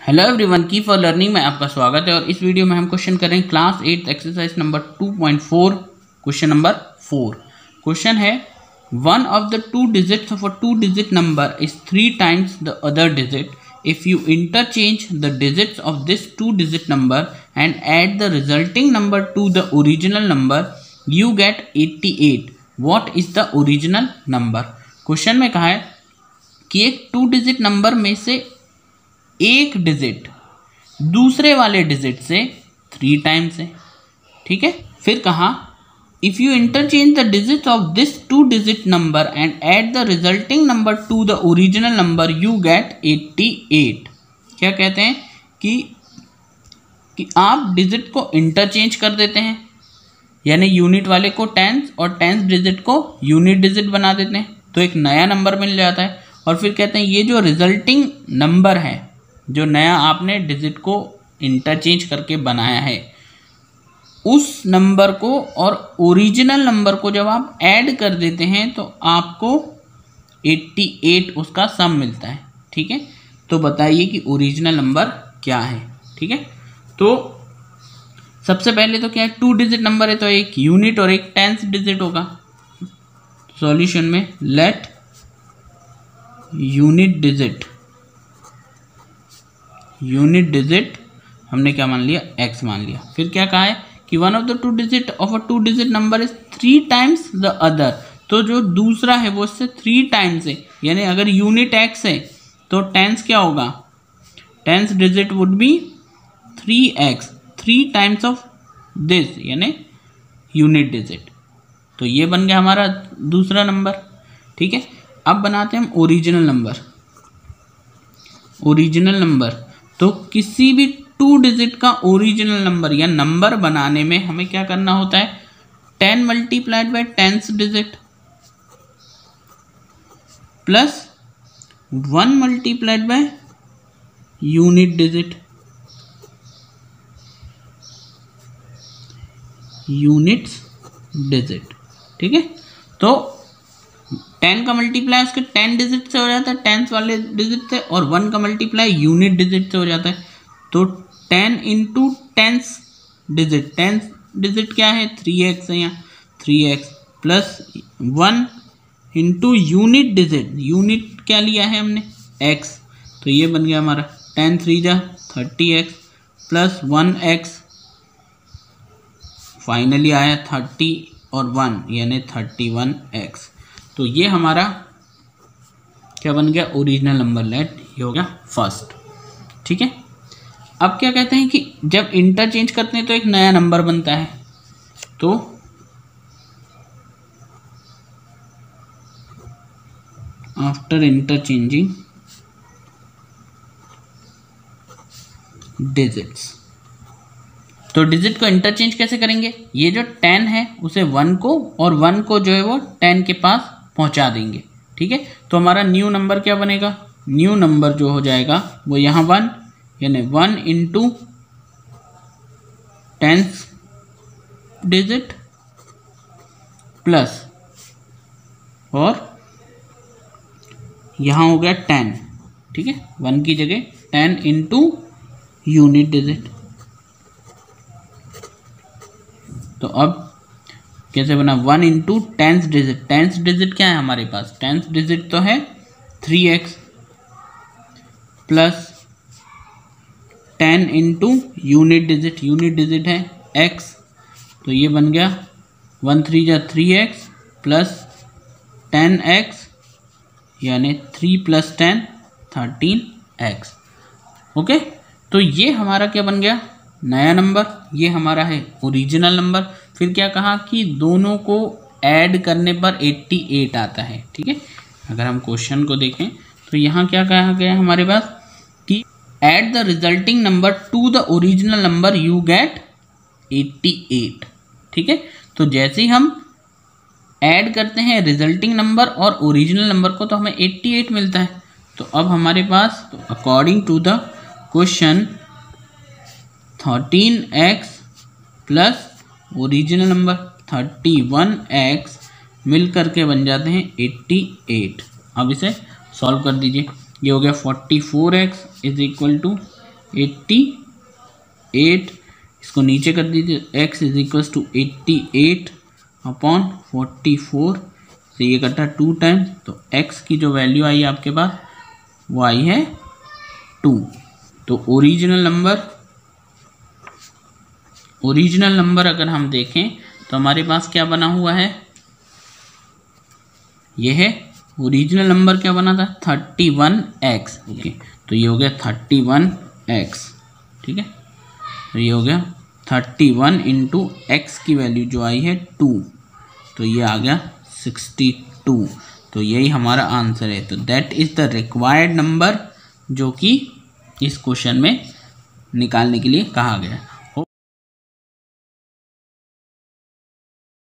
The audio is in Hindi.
Hello everyone key for learning में आपका स्वागत है और इस वीडियो में हम क्वेश्चन करेंगे class eight exercise number 2.4 question number four question है one of the two digits of a two digit number is three times the other digit if you interchange the digits of this two digit number and add the resulting number to the original number you get eighty eight what is the original number question में कहा है कि एक टू डिजिट नंबर में से एक डिजिट दूसरे वाले डिजिट से थ्री टाइम्स है। ठीक है? फिर कहा if you interchange the digit of this two digit number and add the resulting number to the original number you get eighty eight क्या कहते हैं? कि कि आप डिजिट को इंटरचेंज कर देते हैं। यानी यूनिट वाले को टेंस और टेंस डिजिट को यूनिट डिजिट बना देते हैं। तो एक नया नंबर मिल जाता है। और फिर कहते हैं, ये जो रिजल्टिंग नंबर है जो नया आपने डिजिट को इंटरचेंज करके बनाया है, उस नंबर को और ओरिजिनल नंबर को जब आप ऐड कर देते हैं तो आपको 88 उसका सम मिलता है, ठीक है? तो बताइए कि ओरिजिनल नंबर क्या है, ठीक है? तो सबसे पहले तो क्या है टू डिजिट नंबर है तो एक यूनिट और एक टेंस डिजिट होगा। सॉल्यूशन में let unit digit unit digit, हमने क्या मान लिया? एक्स मान लिया। फिर क्या कहा है कि one of the two digit of a two digit number is three times the other तो जो दूसरा है वो इससे थ्री टाइम्स है। यानी अगर यूनिट एक्स है तो टेंस क्या होगा? Tens digit would be three X three times of this यानी यूनिट डिजिट तो ये बन गया हमारा दूसरा नंबर ठीक है? अब बनाते हैं हम ओरिजिनल नंबर ओरिजिनल नंबर तो किसी भी टू डिजिट का ओरिजिनल नंबर या नंबर बनाने में हमें क्या करना होता है? Ten multiplied by tens digit plus one multiplied by unit digit units digit ठीक है? तो टेन का मल्टीप्लाई उसके टेन डिजिट से हो जाता है टेंस वाले डिजिट से, और वन का मल्टीप्लाई यूनिट डिजिट से हो जाता है। तो ten into tens digit tens digit क्या है? थ्री एक्स है यहाँ। Three X plus one into unit digit unit क्या लिया है हमने? एक्स तो ये बन गया हमारा टेन थ्री जा thirty X plus one X finally आया थर्टी और वन यानी थर्टी वन एक्स तो ये हमारा क्या बन गया? ओरिजिनल नंबर लेट ये हो गया फ़र्स्ट ठीक है? अब क्या कहते हैं कि जब इंटरचेंज करते हैं तो एक नया नंबर बनता है। तो आफ्टर इंटरचेंजिंग डिजिट्स तो डिजिट को इंटरचेंज कैसे करेंगे? ये जो टेन है, उसे वन को और वन को जो है वो टेन के पास पहुँचा देंगे, ठीक है? तो हमारा न्यू नंबर क्या बनेगा? न्यू नंबर जो हो जाएगा, वो यहाँ वन यानी one into tenth digit plus और यहाँ हो गया टेन ठीक है? वन की जगह टेन इंटू यूनिट डिजिट तो अब कैसे बना। One into tenth digit tenth digit क्या है हमारे पास? टेंथ डिजिट तो है three X plus ten into unit digit unit digit है एक्स तो ये बन गया वन थ्री जा three X plus ten X यानी three plus ten thirteen X okay तो ये हमारा क्या बन गया? नया नंबर ये हमारा है ओरिजिनल नंबर फिर क्या कहा कि दोनों को ऐड करने पर 88 आता है, ठीक है? अगर हम क्वेश्चन को देखें तो यहाँ क्या कहा गया हमारे पास? कि add the resulting number to the original number you get 88 ठीक है? तो जैसे ही हम ऐड करते हैं रिजल्टिंग नंबर और ओरिजिनल नंबर को तो हमें 88 मिलता है। तो अब हमारे पास according to the question thirteen X plus original number thirty one X मिल करके बन जाते हैं एट्टी एट अब इसे सॉल्व कर दीजिए। ये हो गया forty four X is equal to eighty eight इसको नीचे कर दीजिए। X is equals to eighty eight upon forty four तो ये है टू टाइम्स तो एक्स की जो वैल्यू आई आपके पास, वो आई है टू तो ओरिजिनल नंबर ओरिजिनल नंबर अगर हम देखें तो हमारे पास क्या बना हुआ है? ये है, ओरिजिनल नंबर क्या बना था? Thirty one x. ओके तो ये हो गया थर्टी वन एक्स। ठीक है? तो ये हो गया थर्टी वन इंटू एक्स की वैल्यू जो आई है टू। तो ये आ गया सिक्सटी टू। तो यही हमारा आंसर है। तो that is the required number जो कि इस क्वेश्चन में निकालने के लिए कहा गया।